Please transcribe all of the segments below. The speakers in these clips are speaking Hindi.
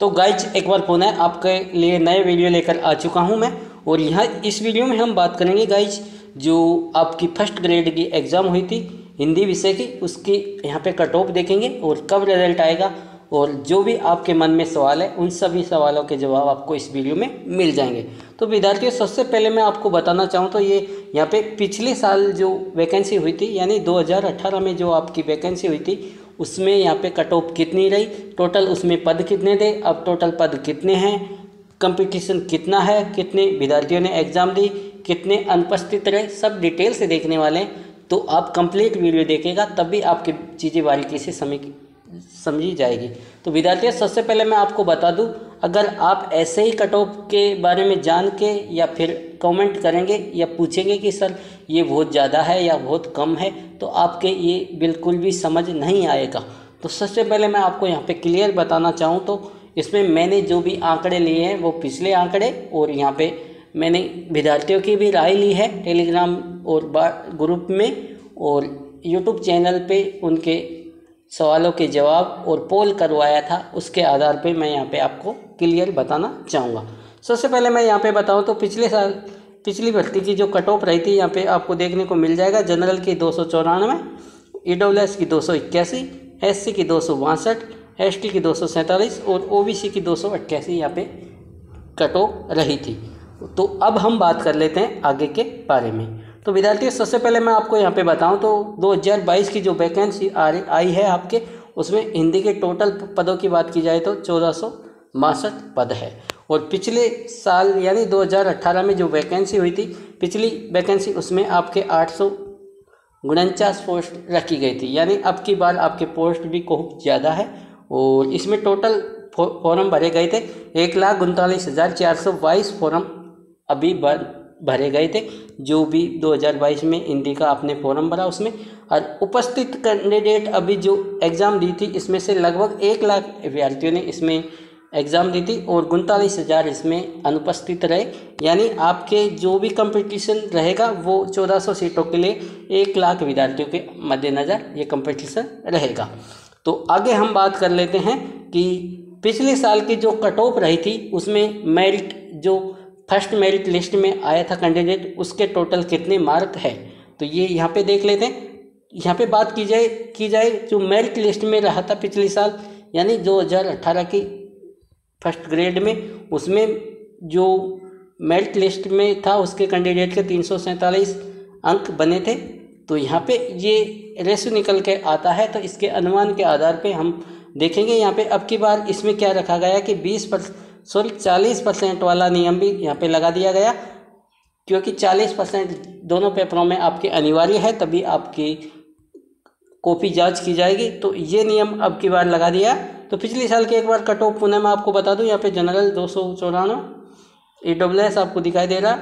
तो गाइज़ एक बार पुनः आपके लिए नए वीडियो लेकर आ चुका हूँ मैं। और यहाँ इस वीडियो में हम बात करेंगे गाइज़ जो आपकी फ़र्स्ट ग्रेड की एग्ज़ाम हुई थी, हिंदी विषय की। उसकी यहाँ पे कट ऑफ़ देखेंगे और कब रिज़ल्ट आएगा। और जो भी आपके मन में सवाल है, उन सभी सवालों के जवाब आपको इस वीडियो में मिल जाएँगे। तो विद्यार्थियों, सबसे पहले मैं आपको बताना चाहूँ तो ये यहाँ पे पिछले साल जो वैकेंसी हुई थी, यानी 2018 में जो आपकी वैकेंसी हुई थी उसमें यहाँ पे कट ऑफ़ कितनी रही? टोटल उसमें पद कितने थे? अब टोटल पद कितने हैं? कंपटीशन कितना है? कितने विद्यार्थियों ने एग्ज़ाम दी? कितने अनुपस्थित रहे? सब डिटेल से देखने वाले हैं। तो आप कंप्लीट वीडियो देखेगा, तब भी आपकी चीज़ें बारीकी से समझ जाएगी। तो विद्यार्थियों, सबसे पहले मैं आपको बता दूँ अगर आप ऐसे ही कट ऑफ़ के बारे में जान के या फिर कमेंट करेंगे या पूछेंगे कि सर ये बहुत ज़्यादा है या बहुत कम है तो आपके ये बिल्कुल भी समझ नहीं आएगा। तो सबसे पहले मैं आपको यहाँ पे क्लियर बताना चाहूँ तो इसमें मैंने जो भी आंकड़े लिए हैं वो पिछले आंकड़े और यहाँ पे मैंने विद्यार्थियों की भी राय ली है टेलीग्राम और ग्रुप में और यूट्यूब चैनल पे उनके सवालों के जवाब और पोल करवाया था, उसके आधार पे मैं यहाँ पे आपको क्लियर बताना चाहूँगा। सबसे पहले मैं यहाँ पे बताऊँ तो पिछले साल, पिछली भर्ती की जो कट ऑफ़ रही थी, यहाँ पे आपको देखने को मिल जाएगा, जनरल की दो सौ चौरानवे ई एस की दो सौ इक्यासी एस सी की दो सौ बासठ एस टी की दो सौ सैंतालीस और ओ बी सी की दो सौ अट्ठासी यहाँ पे कट ऑफ़ रही थी। तो अब हम बात कर लेते हैं आगे के बारे में। तो विद्यार्थी, सबसे पहले मैं आपको यहाँ पे बताऊँ तो 2022 की जो वैकेंसी आ रही, आई है आपके, उसमें हिंदी के टोटल पदों की बात की जाए तो चौदह पद है। और पिछले साल, यानी 2018 में जो वैकेंसी हुई थी, पिछली वैकेंसी उसमें आपके आठ सौ उनचास पोस्ट रखी गई थी। यानी अब की बार आपके पोस्ट भी बहुत ज़्यादा है और इसमें टोटल फॉर्म भरे गए थे। एक लाख उनतालीस हज़ार चार सौ बाईस फॉर्म अभी भरे गए थे, जो भी 2022 में हिंदी का आपने फॉर्म भरा उसमें। और उपस्थित कैंडिडेट अभी जो एग्ज़ाम दी थी, इसमें से लगभग एक लाख अभ्यर्थियों ने इसमें एग्ज़ाम दी थी और उनतालीस हज़ार इसमें अनुपस्थित रहे। यानी आपके जो भी कंपटीशन रहेगा, वो 1400 सीटों के लिए एक लाख विद्यार्थियों के मद्देनज़र ये कंपटीशन रहेगा। तो आगे हम बात कर लेते हैं कि पिछले साल की जो कट ऑफ़ रही थी, उसमें मेरिट जो फ़र्स्ट मेरिट लिस्ट में आया था कैंडिडेट, उसके टोटल कितने मार्क है? तो ये यहाँ पे देख लेते हैं। यहाँ पे बात की जाए की जाए, जो मेरिट लिस्ट में रहा था पिछले साल, यानी 2018 की फ़र्स्ट ग्रेड में, उसमें जो मेरिट लिस्ट में था, उसके कैंडिडेट के तीन सौ सैंतालीस अंक बने थे। तो यहाँ पे ये रेशो निकल के आता है तो इसके अनुमान के आधार पे हम देखेंगे। यहाँ पे अब की बार इसमें क्या रखा गया कि बीस पर सॉरी, चालीस परसेंट वाला नियम भी यहाँ पे लगा दिया गया, क्योंकि चालीस परसेंट दोनों पेपरों में आपके अनिवार्य है, तभी आपकी कॉपी जाँच की जाएगी। तो ये नियम अब की बार लगा दिया। तो पिछले साल के एक बार कट ऑफ़ पुनः मैं आपको बता दूँ, यहाँ पे जनरल दो सौ चौरानवे ई डब्ल्यू एस आपको दिखाई दे रहा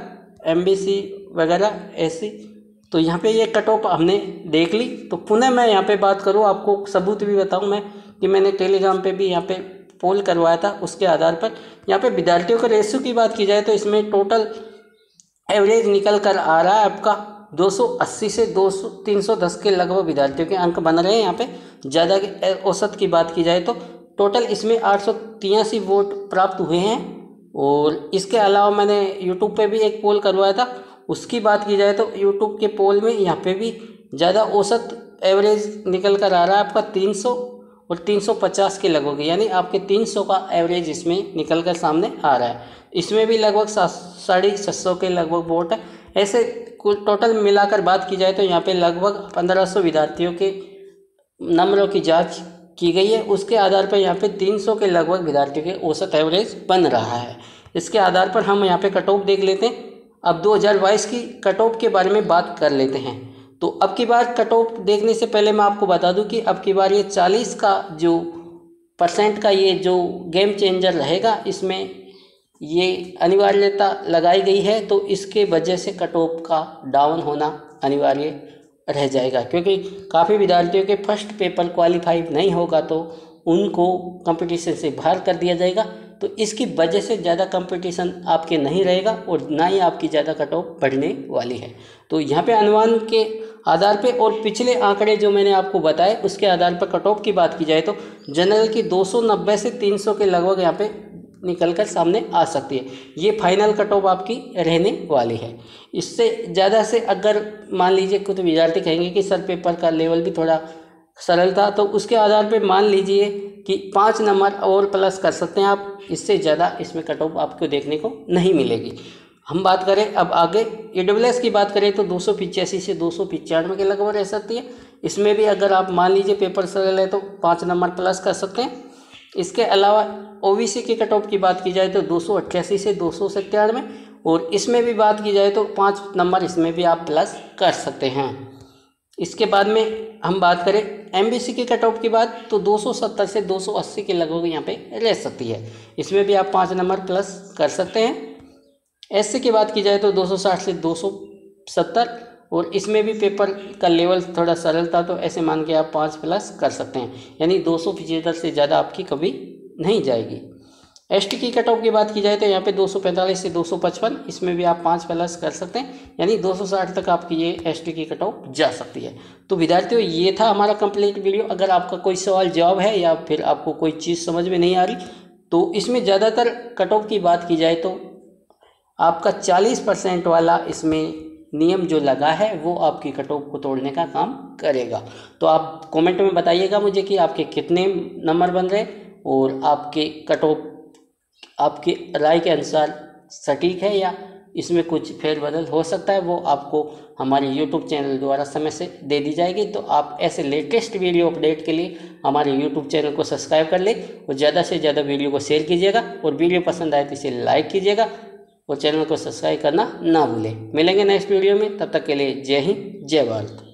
एम बी सी वगैरह ऐसी तो यहाँ पे ये कट ऑफ़ हमने देख ली। तो पुनः मैं यहाँ पे बात करूँ, आपको सबूत भी बताऊँ मैं कि मैंने टेलीग्राम पे भी यहाँ पे पोल करवाया था, उसके आधार पर। यहाँ पे विद्यार्थियों के रेशियो की बात की जाए तो इसमें टोटल एवरेज निकल कर आ रहा है आपका 280 से 200 310 के लगभग विद्यार्थियों के अंक बन रहे हैं यहाँ पे। ज़्यादा औसत की बात की जाए तो टोटल इसमें आठ वोट प्राप्त हुए हैं। और इसके अलावा मैंने यूट्यूब पे भी एक पोल करवाया था, उसकी बात की जाए तो यूट्यूब के पोल में यहाँ पे भी ज़्यादा औसत एवरेज निकल कर आ रहा है आपका 300 और 350 के लगभग, यानी आपके 300 का एवरेज इसमें निकल कर सामने आ रहा है। इसमें भी लगभग साढ़े छः सौ के लगभग वोट है। ऐसे कुल टोटल मिलाकर बात की जाए तो यहाँ पे लगभग 1500 विद्यार्थियों के नंबरों की जाँच की गई है। उसके आधार पर यहाँ पे 300 के लगभग विद्यार्थियों के औसत एवरेज बन रहा है। इसके आधार पर हम यहाँ पे कट ऑफ़ देख लेते हैं। अब 2022 की कट ऑफ़ के बारे में बात कर लेते हैं। तो अब की बार कट ऑफ़ देखने से पहले मैं आपको बता दूँ कि अब की बार ये 40 का जो परसेंट का ये जो गेम चेंजर रहेगा, इसमें ये अनिवार्यता लगाई गई है तो इसके वजह से कट ऑफ़ का डाउन होना अनिवार्य रह जाएगा। क्योंकि काफ़ी विद्यार्थियों के फ़र्स्ट पेपर क्वालिफाई नहीं होगा तो उनको कंपटीशन से बाहर कर दिया जाएगा। तो इसकी वजह से ज़्यादा कंपटीशन आपके नहीं रहेगा और ना ही आपकी ज़्यादा कट ऑफ़ बढ़ने वाली है। तो यहाँ पे अनुमान के आधार पे और पिछले आंकड़े जो मैंने आपको बताए, उसके आधार पर कट ऑफ़ की बात की जाए तो जनरल की 290 से 300 के लगभग यहाँ पे निकल कर सामने आ सकती है। ये फाइनल कट ऑफ़ आपकी रहने वाली है। इससे ज़्यादा से अगर मान लीजिए कुछ विद्यार्थी कहेंगे कि सर पेपर का लेवल भी थोड़ा सरल था तो उसके आधार पर मान लीजिए कि पाँच नंबर और प्लस कर सकते हैं आप। इससे ज़्यादा इसमें कट ऑफ़ आपको देखने को नहीं मिलेगी। हम बात करें, अब आगे ए की बात करें तो दो से दो सौ के लगभग रह सकती है। इसमें भी अगर आप मान लीजिए पेपर सरल है तो पाँच नंबर प्लस कर सकते हैं। इसके अलावा ओबीसी के कट ऑफ़ की बात की जाए तो दो सौ अट्ठासी से दो सौ सत्तानवे। और इसमें भी बात की जाए तो पाँच नंबर इसमें भी आप प्लस कर सकते हैं। इसके बाद में हम बात करें एम की कट ऑफ़ की बात तो 270 से 280 के लगभग यहाँ पे रह सकती है। इसमें भी आप पाँच नंबर प्लस कर सकते हैं। एससी की बात की जाए तो 260 से 270 और इसमें भी पेपर का लेवल थोड़ा सरल था तो ऐसे मान के आप पाँच प्लस कर सकते हैं। यानी दो सौ से ज़्यादा आपकी कभी नहीं जाएगी। एसटी की कट ऑफ़ की बात की जाए तो यहाँ पे 245 से 255 इसमें भी आप पाँच प्लस कर सकते हैं, यानी 260 तक आपकी ये एसटी की कट ऑफ़ जा सकती है। तो विद्यार्थियों, ये था हमारा कंप्लीट वीडियो। अगर आपका कोई सवाल, जवाब है या फिर आपको कोई चीज़ समझ में नहीं आ रही तो इसमें ज़्यादातर कट ऑफ़ की बात की जाए तो आपका चालीस परसेंट वाला इसमें नियम जो लगा है, वो आपकी कट ऑफ़ को तोड़ने का काम करेगा। तो आप कमेंट में बताइएगा मुझे कि आपके कितने नंबर बन रहे और आपके कट ऑफ़ आपकी राय के अनुसार सटीक है या इसमें कुछ फेरबदल हो सकता है, वो आपको हमारे यूट्यूब चैनल द्वारा समय से दे दी जाएगी। तो आप ऐसे लेटेस्ट वीडियो अपडेट के लिए हमारे यूट्यूब चैनल को सब्सक्राइब कर लें और ज़्यादा से ज़्यादा वीडियो को शेयर कीजिएगा और वीडियो पसंद आए तो इसे लाइक कीजिएगा और चैनल को सब्सक्राइब करना ना भूलें। मिलेंगे नेक्स्ट वीडियो में, तब तक के लिए जय हिंद, जय भारत।